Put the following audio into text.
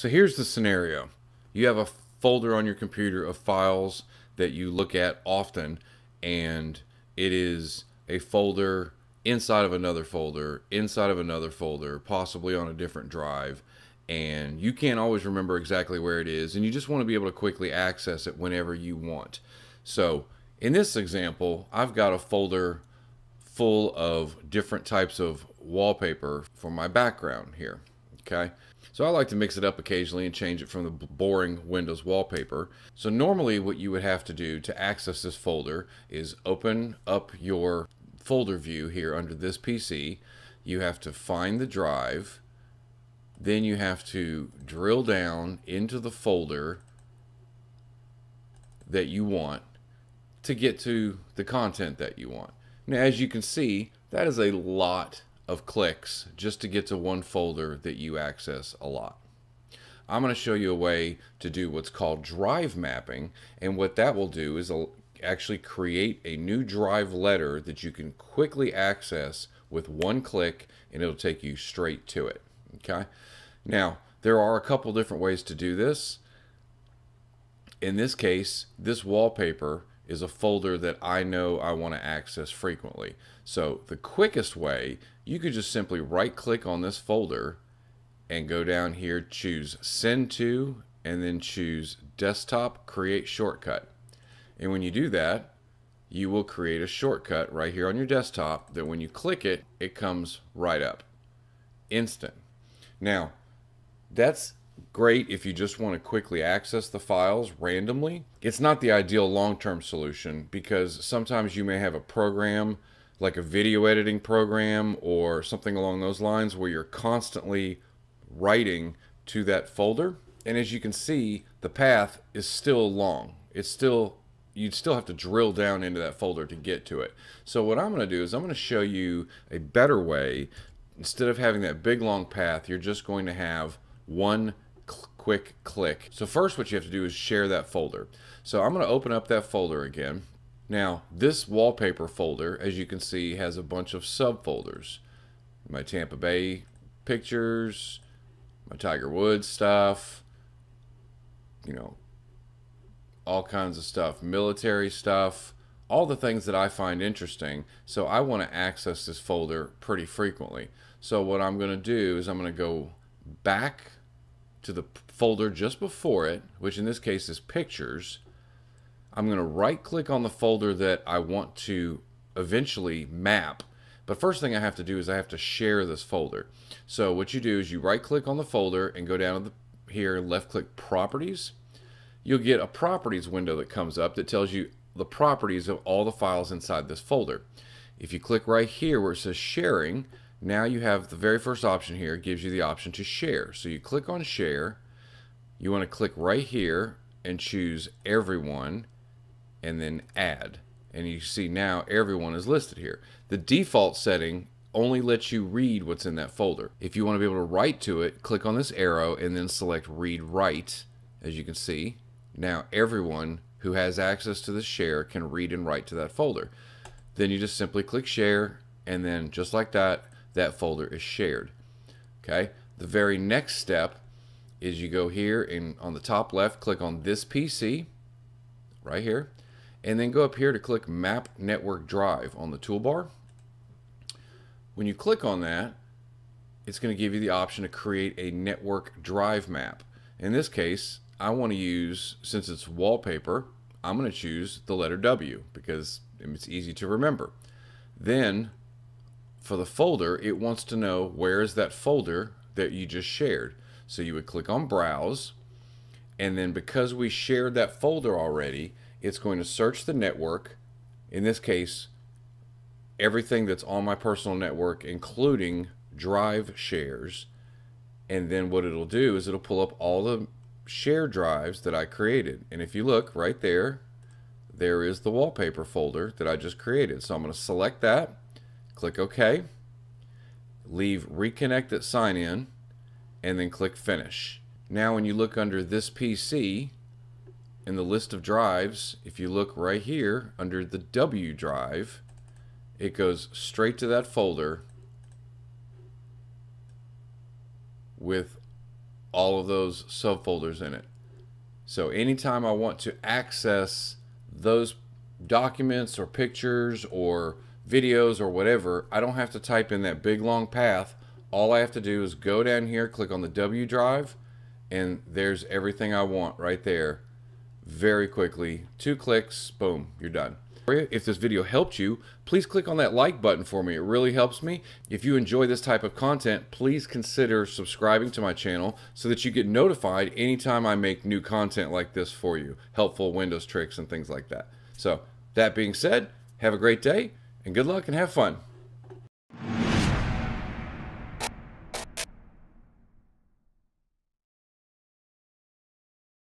So here's the scenario. You have a folder on your computer of files that you look at often and it is a folder inside of another folder, inside of another folder, possibly on a different drive and you can't always remember exactly where it is and you just want to be able to quickly access it whenever you want. So in this example, I've got a folder full of different types of wallpaper for my background here. Okay. So I like to mix it up occasionally and change it from the boring Windows wallpaper. So normally what you would have to do to access this folder is open up your folder view here under this PC. You have to find the drive then you have to drill down into the folder that you want to get to the content that you want. Now, as you can see, that is a lot of clicks just to get to one folder that you access a lot. I'm going to show you a way to do what's called drive mapping, and what that will do is actually create a new drive letter that you can quickly access with one click, and it'll take you straight to it. Okay. Now, there are a couple different ways to do this. In this case, this wallpaper is a folder that I know I want to access frequently. So the quickest way, you could just simply right click on this folder and go down here, choose send to, and then choose desktop create shortcut. And when you do that, you will create a shortcut right here on your desktop that when you click it, it comes right up. Instant. Now, that's great if you just want to quickly access the files randomly. It's not the ideal long-term solution because sometimes you may have a program like a video editing program or something along those lines where you're constantly writing to that folder. And as you can see, the path is still long. It's still, you'd still have to drill down into that folder to get to it. So what I'm going to do is I'm going to show you a better way. Instead of having that big long path, you're just going to have one quick click. So first what you have to do is share that folder. So I'm going to open up that folder again. Now this wallpaper folder as you can see has a bunch of subfolders. My Tampa Bay pictures, my Tiger Woods stuff, you know, all kinds of stuff, military stuff, all the things that I find interesting. So I want to access this folder pretty frequently. So what I'm going to do is I'm going to go back to the folder just before it, which in this case is pictures. I'm going to right click on the folder that I want to eventually map. But first thing I have to do is I have to share this folder. So what you do is you right click on the folder and go down to the, here, left click properties. You'll get a properties window that comes up that tells you the properties of all the files inside this folder. If you click right here where it says sharing, now you have the very first option here gives you the option to share. So you click on share. You want to click right here and choose everyone and then add. And you see now everyone is listed here. The default setting only lets you read what's in that folder. If you want to be able to write to it, click on this arrow and then select read write as you can see. Now everyone who has access to the share can read and write to that folder. Then you just simply click share and then just like that that folder is shared. Okay. The very next step is you go here and on the top left, click on this PC right here, and then go up here to click Map Network Drive on the toolbar. When you click on that, it's going to give you the option to create a network drive map. In this case, I want to use, since it's wallpaper, I'm going to choose the letter W because it's easy to remember. Then for the folder, it wants to know where is that folder that you just shared. So you would click on Browse, and then because we shared that folder already, it's going to search the network, in this case, everything that's on my personal network, including drive shares. And then what it'll do is it'll pull up all the share drives that I created. And if you look right there, there is the wallpaper folder that I just created. So I'm going to select that Click OK. Leave Reconnect at Sign In, and then click Finish. Now when you look under this PC, in the list of drives, if you look right here under the W drive, it goes straight to that folder with all of those subfolders in it. So anytime I want to access those documents or pictures or videos or whatever, I don't have to type in that big long path. All I have to do is go down here, click on the W drive, and there's everything I want right there very quickly. Two clicks, boom, you're done. If this video helped you, please click on that like button for me. It really helps me. If you enjoy this type of content, please consider subscribing to my channel so that you get notified anytime I make new content like this for you. Helpful Windows tricks and things like that. So, that being said, have a great day and good luck and have fun.